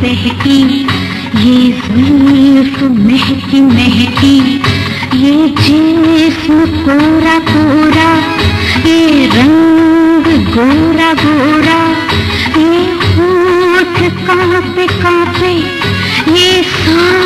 बहकी ये जुल्फ महकी महकी, ये जिस्म कोरा कोरा ये रंग गोरा गोरा, ये होठ कांपे कांपे, ये सा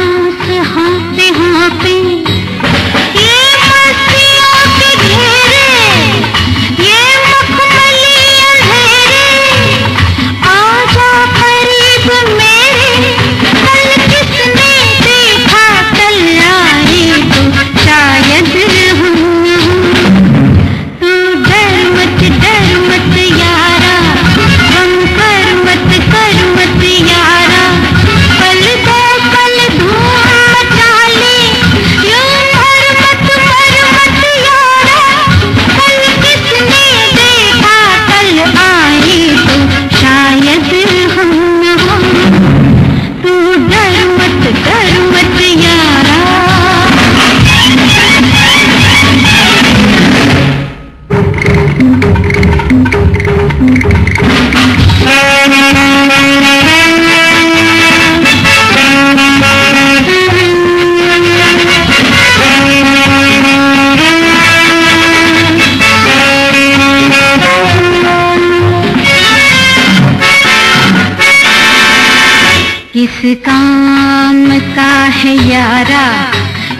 काम का है यारा,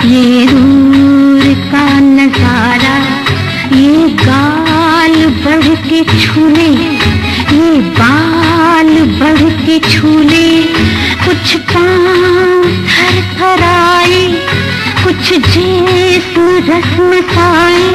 ये दूर का नज़ारा, ये गाल बढ़ के छूले, ये बाल बढ़ के छूले, कुछ पाँव थर थराए कुछ जिसम रस्म खाए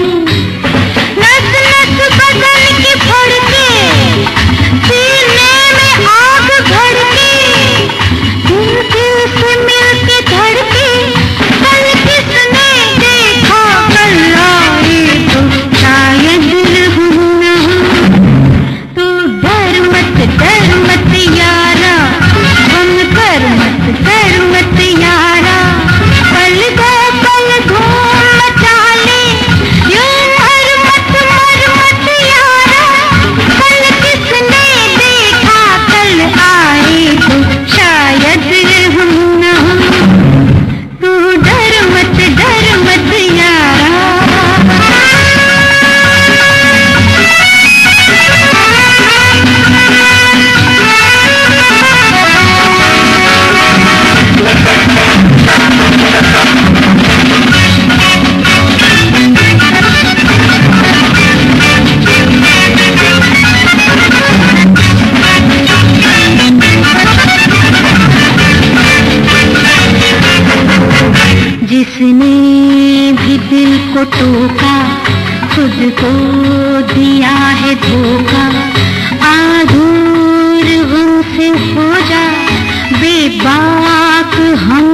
दिल को टोका खुद को दिया है धोखा। आधूर उनसे हो जा बेबाक हम